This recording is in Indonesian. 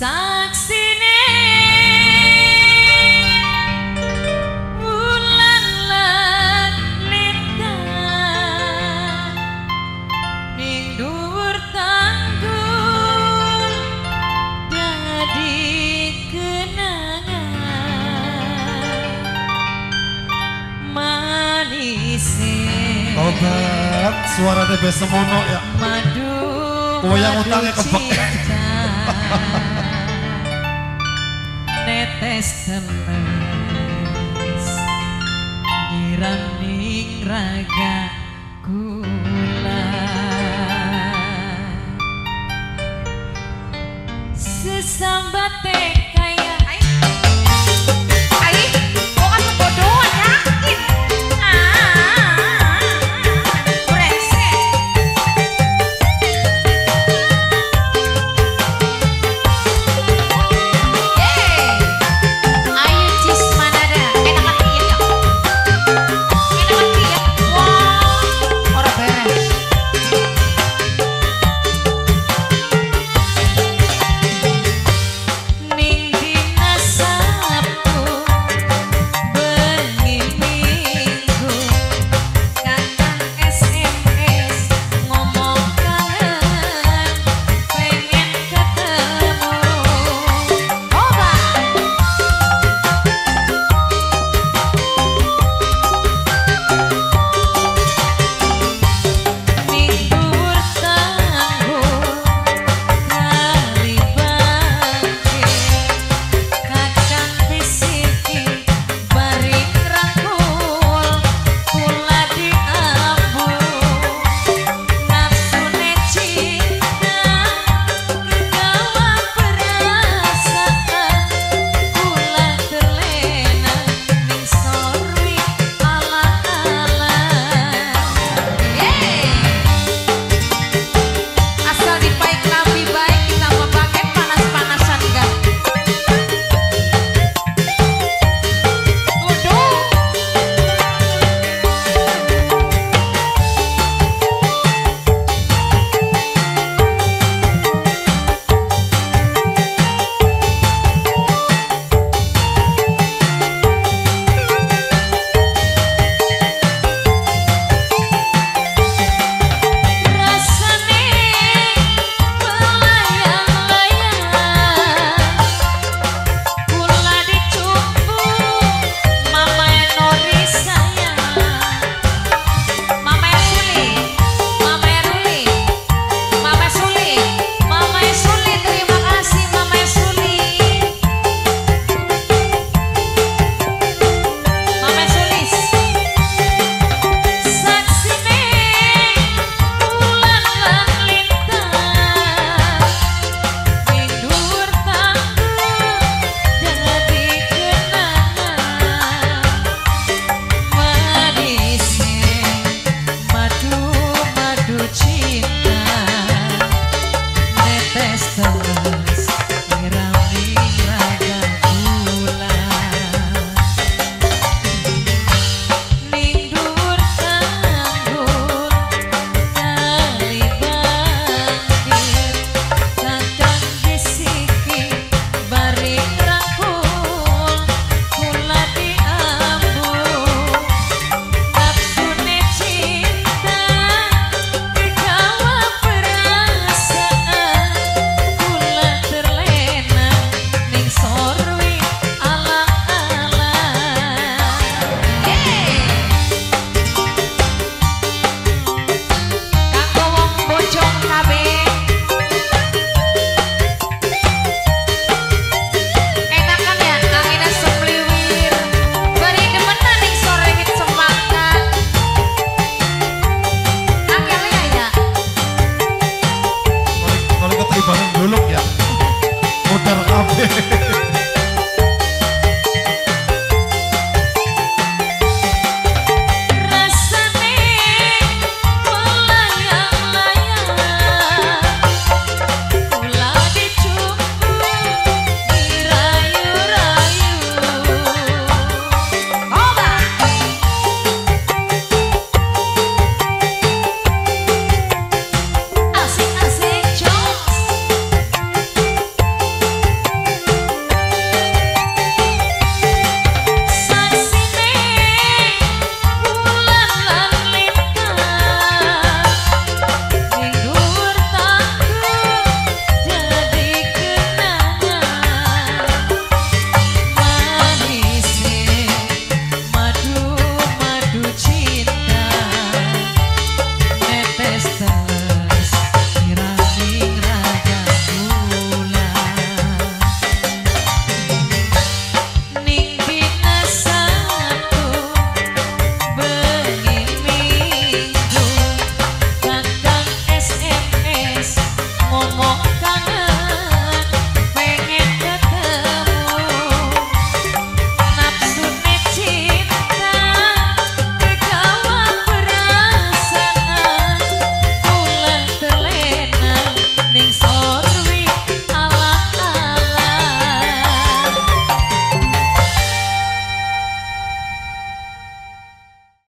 saksine bulan lan lintang ning dhuwur tanggul dadi kenangan. Manise Obat, suara TB semono ya. madu yang madu utangnya kebek. Cinta. netes temes nyiram ning raga